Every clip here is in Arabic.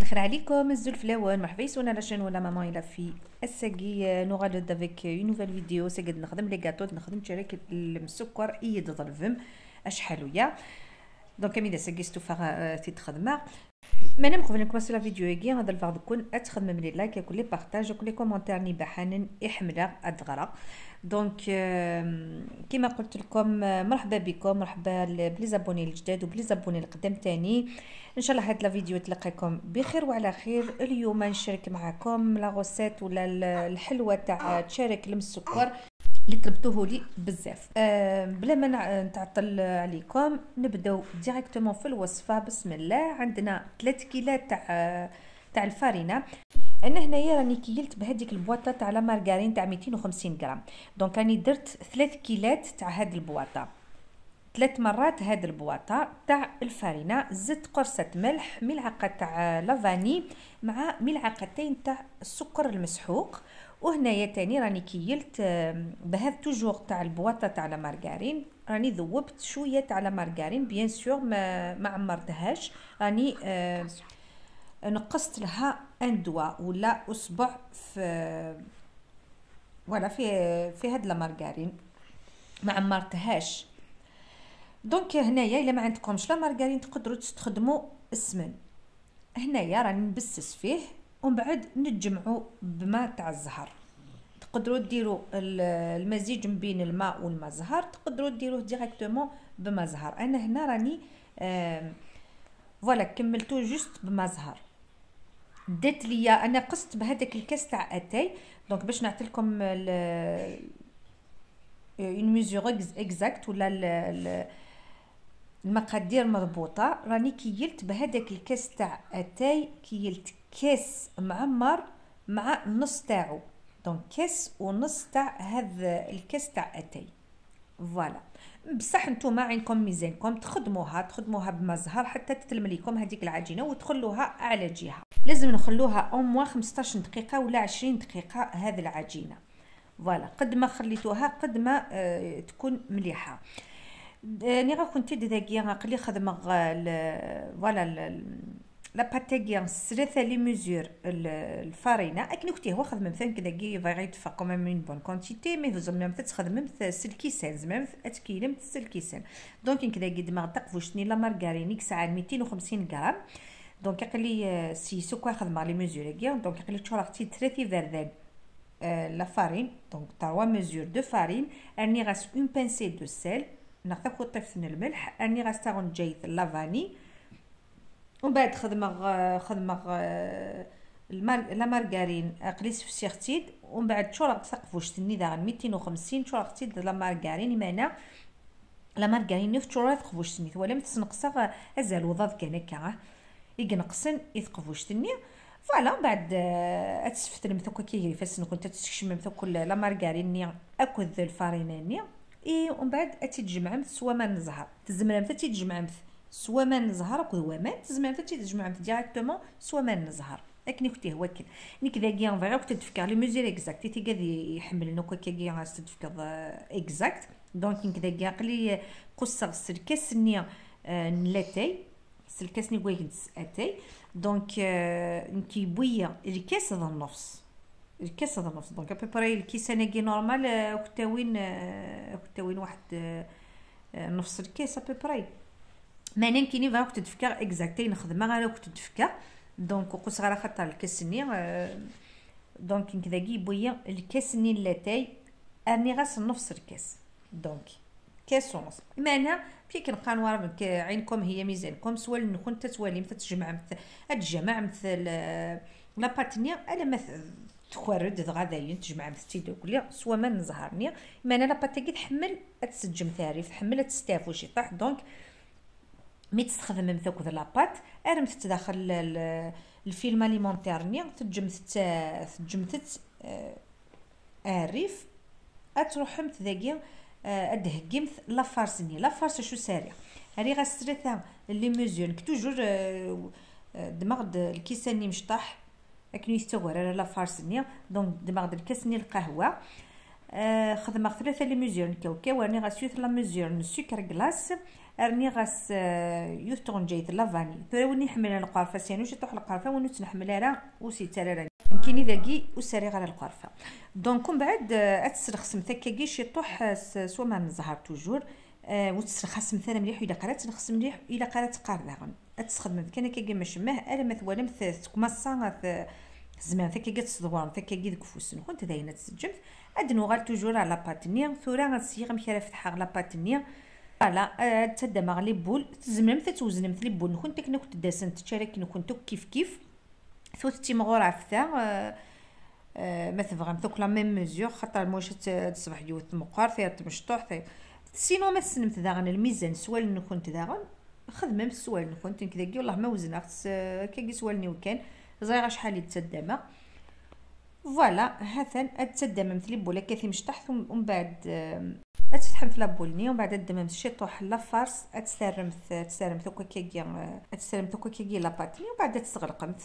الخير عليكم. الزلف لون مرحبا يسونا على شان ولا ماما إلى في الساقي. نغالد افيك اون نوفيل فيديو ساقد نخدم لي غاتو نخدم شركه المسكر ايد ظلفم. اشحال ويا دونك امي ساقي ستوفا في تخدمه مانام قبل نكمل لا فيديو يجي هذا الفاض كون أتخدم من لايك كل بارطاج كل كومونتير ني بحانن يحمل ادغرا دونك كما قلت لكم مرحبا بكم مرحبا بلي زابوني الجداد وبلي زابوني القدام تاني. إن شاء الله هاد la vidéo تلقاكم بخير وعلى خير. اليوم نشارك معكم la recette ولا الحلوة تاع تشارك المسكر اللي طلبتوه لي بزاف. أه بلا ما نتعطل عليكم نبداو directement في الوصفة. بسم الله عندنا 3 كيلات تاع تاع الفارينة. أنا هنايا راني كيلت بهذيك البواطة تاع la margarine تاع 250 غرام. donc راني درت 3 كيلات تاع هاد البواطة. ثلاث مرات هاد البواطة تاع الفارينة زدت قرصة ملح ملعقة تاع la vanille مع ملعقتين تاع السكر المسحوق. وهنايا تاني راني كيلت بهذا toujours تاع البواطة تاع la margarine راني ذوبت شوية تاع la margarine bien sûr ما ما عمرتهاش. راني آه نقصت لها un doigt ولا اصبع في ولا في في هاد la margarine ما عمرتهاش. donc هنايا إلا ما عندكمش la margarine تقدروا تستخدموا السمن هنايا راني نبسس فيه ومن بعد نجمعوا بماء تاع الزهر. تقدروا ديروا المزيج بين الماء والماء زهر تقدروا ديروه directement بماء زهر. أنا هنا راني voilà كملتو juste بماء زهر. دات ليا أنا قست بهذاك الكاس تاع أتاي. donc باش نعطيلكم une mesure exacte ولا المقادير مضبوطه راني كيلت بهذاك الكاس تاع أتاي كيلت كاس معمر مع نص تاعو. donc كاس ونص تاع هذا الكاس تاع أتاي. voilà. بصح نتوما عينكم ميزانكم تخدموها تخدموها بماء زهر حتى تتلم ليكم هذيك العجينة وتخلوها على جهة. لازم نخلوها أو موا 15 دقيقة ولا 20 دقيقة هذه العجينة. فوالا. قد ما خليتوها قد ما آه تكون مليحة. ني راه كنت داكيا قلي خدمة فوالا لا باتيغيان ثلاثة لي ميزور. الفارينه اكن كنتي هو خدمة مثلا كذا كي فاغي تفقوا ميم اون بون كونتيتي مي زعما مثلا تخدم سلكيسان زعما اتكيلم سلكيسان دونك كذا قد ما تقفوشني لا مارغارينيك ساعة 250 غرام. دونك قلي سي سوكوا خدمة لي ميزور كيا دونك قلي تشورختي ثلاثي فردان لا فارين. دونك 3 ميزور دو فارين. أني غاس اون بانسي دو سيل. نعطيك طفن الملح. أني غاستاغون جايث لافاني. ومن بعد خدمة خدمة لا مارغارين قليس في سيغتيد ومن بعد شو راك تثقفوا شتني داغ 250 شو راك تيد لا مارغارين مانا لا مارغارين نفت راك تخفوا شتني ولا متسنقصا أزال وضاد كان هكا. يقنقصن يثقفوا شتني فوالا بعد أتسفت المثوكا كي فاس كنت تسكشم مثوك لا مارغارين أكل الفاريناني إي ومن بعد تجمع مث سوا ما نزهر تزمر مث تجمع سوا ما نزهر اكو وما تزمر مث تجمع مث ديريكتومون سوا ما نزهر. لكن كنتي هو كل نيك ذا كيان فيغ كنت تفكر لي ميزور إكزاكت. تي قادي يحمل نوكا كي تفكر إكزاكت. دونك نيك ذا كيان قلي قصة السلكاس نيا نلاتاي. ني كويكنس أتاي. دونك نكي بويا الكاس هذا النص. الكاس هذا نفس دونك ابيبراي الكيساناكي نورمال كنت وين كنت وين واحد نفس الكاس ابيبراي مانين كيني فا كنت تفكر اكزاكتي نخدمها غير كنت تفكر دونك قص غير خاطر الكاس ني دونك كذا كي بويا الكاس ني لاتاي اني غاس نفس الكاس دونك كاس ونص. معناها في كنبقى نورا عينكم هي ميزانكم سوا نكون تتوالي مثل تجمع مثل الجمع مثل لا باتنيا على مثل تخرج دغا داين تجمع مثتي دوكلي سوا ما نزهرني ما أنا لاباطيكي تحمل تسجم ثاريف تحمل تستافو شي طاح. دونك مي تستخدم مثوك ذا لاباط ارم تدخل الفيلم اليمونتيرني تجمت تجمت الريف أتروح مت ذاكيا ادهكمت لا فارسني لا فارس شو ساري هاري غاسريثا لي ميزور توجور دماغ الكيساني مشطح لكن يستوى على لا فارسني دونك دماغ الكاس ني القهوة. آه خدمة ثلاثة لي ميزور نكاوكاو راني غاس يوث لا ميزور نسكر كلاس راني غاس يوث تون جيت لافاني ثورا وني حمل القرفة سيانوش تروح القرفة ونو تنحمل راه وسي ترى كيني ذاكي وساري على القرفة دونك من بعد أتسرخ ثكاكي شي طوح سوا ما نزهر توجور آه وتسرخ مثلا مليح إلا قرات نخص مليح إلا قرات قار داغن. أتسخدم كان كي ما شماه الا ما ثوالم تكمصا زمان ثكا كي ديك فوسن كنت داينة تسجمت. اد نوغال توجور على باتنيا ثورا غنسيغ مكرا فتحها لا باتنيا فوالا تسدى مغلي بول. تزمم تتوزن مثل بول. كنت كنا كنت داسن تشارك كنت كيف كيف. ثوت تي مغور عفتا أه أه ما تبغى ثوك لا ميم ميزور. خاطر موش تصبح يوث مقار ثير تمشطوح ثير. سينو ما سنمت داغن الميزان. سوال كنت داغن خدمة السوال كنت كذا والله ما وزنت كي سوالني وكان زايغه شحال يتسدم فوالا هثن اتسدم مثل بولا كثي مشطح ومن بعد اتفتح في لابولني ومن بعد الدم شي طوح لافارس اتسرم تسرم ثوكا كي اتسرم ثوكا كي لاباتني ومن بعد تسغلقمت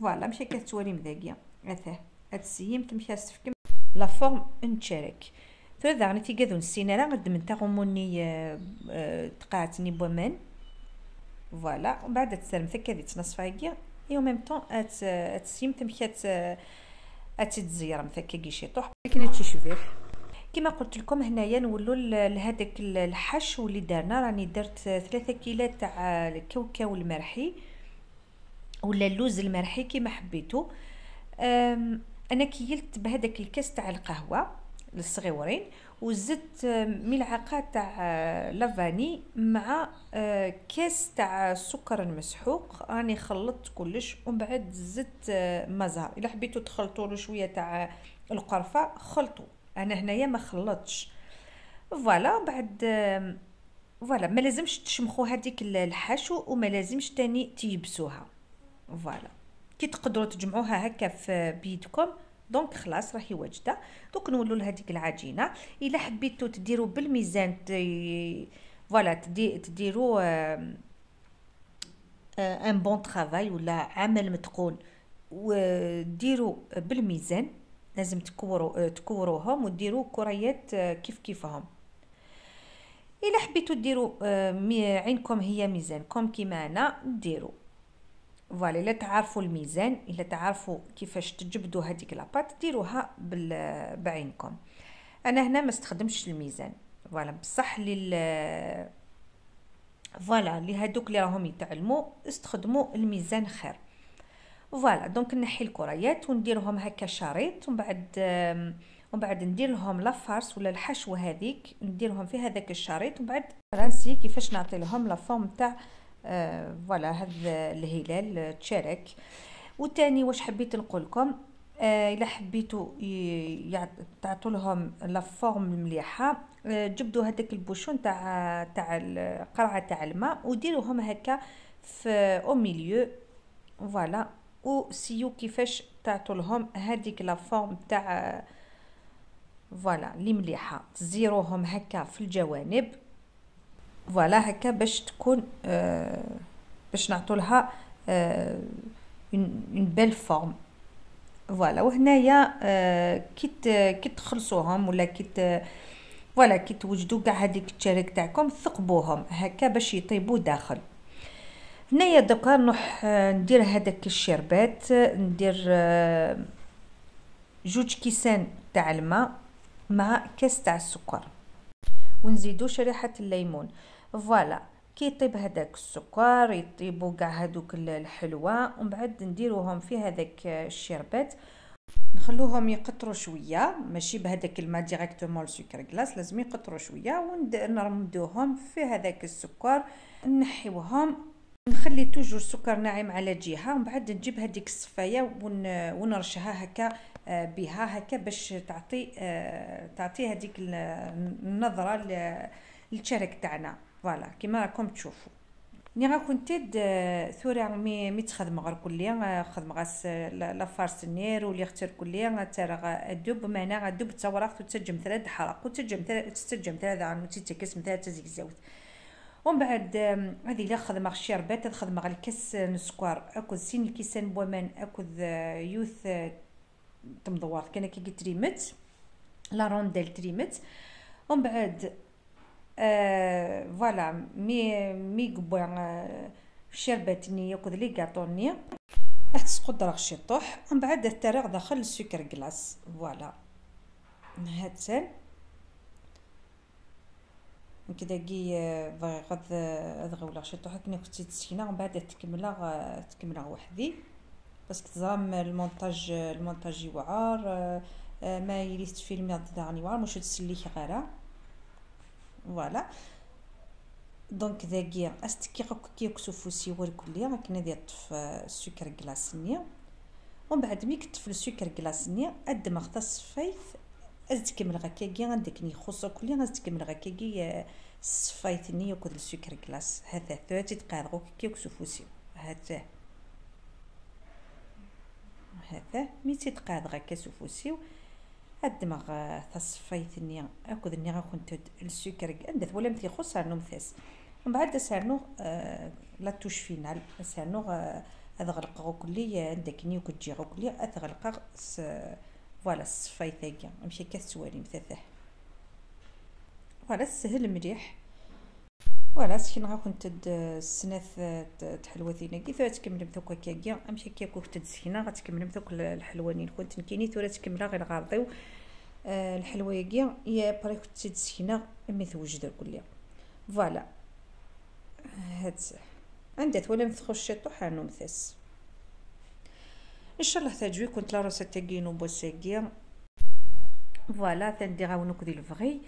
فوالا مشي كتوالي مذاقيا هثاه اتسيم تمشي سفكم لا فورم نتشارك ثلاثة غني تيقاذون السينارة غد من تاغموني تقاعتني بومان. فوالا ومن بعد تسلم ثكا دي تنصفاكيا اي ميم طون ات اتسيم تمشي اتتزير مثاكا كي طوح لكن تشوفيه كما قلت لكم هنايا نولوا لهذاك الحشو اللي دارنا راني درت ثلاثة كيلات تاع الكاوكاو المرحي ولا اللوز المرحي كما حبيتو أنا كيلت بهذاك الكاس تاع القهوه للصغيورين وزدت ملعقة تاع لافاني مع كاس تاع السكر المسحوق راني خلطت كلش ومن بعد زدت مزهر. إلا حبيتو تخلطوا له شوية تاع القرفة خلطوا أنا هنايا ما خلطتش. voilà بعد voilà ما لازمش تشمخوا هذيك الحشو وما لازمش تاني تيبسوها. voilà. كي تقدروا تجمعوها هكا في بيدكم donc خلاص راهي واجده دوك نولوا لهذيك العجينة. إلا حبيتو تديروا بالميزان. فوالا تدي... تديروا un bon travail ولا عمل متقون. وديروا بالميزان. لازم تكوروا تكوروهم وديروا كريات كيف كيفهم. إلا حبيتو ديروا عينكم هي ميزانكم كيما أنا ديروا voilà إلا تعرفوا الميزان إلا تعرفوا كيفاش تجبدوا هذيك la pâte ديروها بعينكم. أنا هنا ما استخدمش الميزان. voilà بصح لل voilà لهادوك اللي راهم يتعلموا استخدموا الميزان خير. voilà donc نحي الكريات ونديرهم هكا شريط ومن بعد ومن بعد ندير لهم la farce ولا الحشوه هذيك نديرهم في هذاك الشريط ومن بعد رانسي كيفاش نعطي لهم la forme تاع voilà هذا الهلال تشارك. وتاني واش حبيت نقول لكم؟ آه إلا حبيتوا تعطوا لهم la forme مليحة. آه جبدوا هذاك ال bouchon تاع تاع القرعة تاع الماء وديروهم هكا في au milieu voilà. وسيو كيفاش تعطوا لهم هذيك la forme تاع voilà لي مليحة. تزيروهم هكا في الجوانب. voilà هكا باش تكون آه باش نعطوا لها آه une belle forme voilà وهنايا آه كي كي تخلصوهم ولا كي voilà كي توجدوا كاع هذيك التشارك تاعكم ثقبوهم هكا باش يطيبوا داخل. هنايا دوكا نروح ندير هذاك الشربات ندير آه جوج كيسان تاع الماء مع كاس تاع السكر. ونزيدو شريحة الليمون. voilà كي يطيب هذاك السكر يطيبوا كاع هذوك الحلوى ومن بعد نديروهم في هذاك الشربات. نخلوهم يقطروا شوية ماشي بهذاك الماء directement السكر glace لازم يقطروا شوية ونرمدوهم في هذاك السكر نحيوهم نخلي توجور السكر ناعم على جهة ومن بعد نجيب هذيك الصفاية ونرشها هكا بها هكا باش تعطي تعطي هذيك النظرة للشرك تاعنا. فوالا كيما راكم تشوفوا. ني راكم تيد ثوري مي مي تخدم غير كليا خدم غاس لا فارس نير ولي اختار كليا ترى دوب معنا دوب تصورات وتسجم ثلاث حلق وتسجم تسجم ثلاث عن وتتكس من ثلاث زيكزاوت ومن بعد هذه اللي خدمة الشربات خدمة غير الكاس نسكوار أكو سين الكيسان بومان أكو يوث تمضوار كان كي قلت ريمت لا رونديل تريمت ومن بعد آه فوالا مي مي قبوع آه شربتني ياكل لي كاطوني راح تسقط راك الشطوح ومن بعد تريغ داخل السكر كلاص فوالا. هاد سال كدا كي بغي غد غولا شطوح كني كنت تسكينا ومن بعد تكملها تكملها وحدي. باسكو تزرام المونتاج المونتاج يوعر ما يريد فيلمي داغني وعر مش تسلي غيره. فوالا. دونك ذاكيا استكي غاك كي كسوفوسي والكلية راك نادي طف السكر كلاصني ومن بعد مي كتف السكر كلاصني ادمغ تصفيت ازد كمل غاكاكي عندك ني خصو كلي ازد كمل غاكاكي صفايتني وكل السكر كلاص هذا ثلاثة دقائق كي كسوفوسي هذا هذا مي تدقائق غاكا سوفوسيو الدماغ تصفيتني أكد اني غنكون السكر عندك ولا مثي خو صار مثاس من بعد سارنو آه لا توش فينال. سارنو آه غلق كلي عندك نيو كتجي كلي اثغلق فوالا الصفايتاكيا ماشي كتسوالي مثاثه فوالا سهل مليح. فوالا سكين غاكون تد السناث تحلوثينا كي ثورا تكمل مثوك كاكيا امشي كي كوك تد سكينة غتكمل مثوك الحلوانين كنت نكيني ثورا تكملها غير غارضيو آه الحلوة يا بري كنت تد سكينة امي توجد كليا فوالا هاد عندها ولا مثخش طحان مثاس ان شاء الله تجوي كنت لا روسا تاكينو بوساكيا فوالا تندير ديال الفغي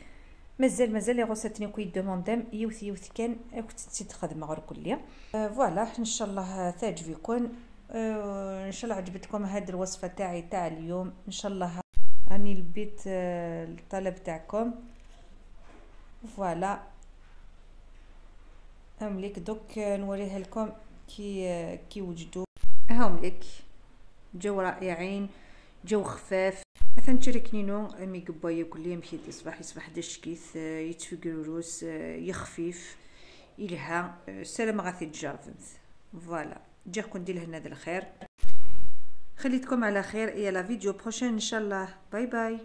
مازال مازال لي غوساتني كوي دوموندام يوث يوث كان كنت تخدم غير كليا أه فوالا إن شاء الله تعجبكم أه إن شاء الله عجبتكم هذه الوصفة تاعي تاع اليوم. إن شاء الله راني لبيت أه الطلب تاعكم. voilà. هم ليك دوك نوريها لكم كي كي وجدوا هاهم ليك جو رائعين جو خفاف. مثلا تشاركنينو أمي قبايا كل يوم مشيت يصبح يصبح داش كيس يتفقر روس يخفيف. إلها سلام غاثي تجربت voilà. جاكم ندير هنا الخير. خليتكم على خير. إلى la vidéo prochaine إن شاء الله. bye bye.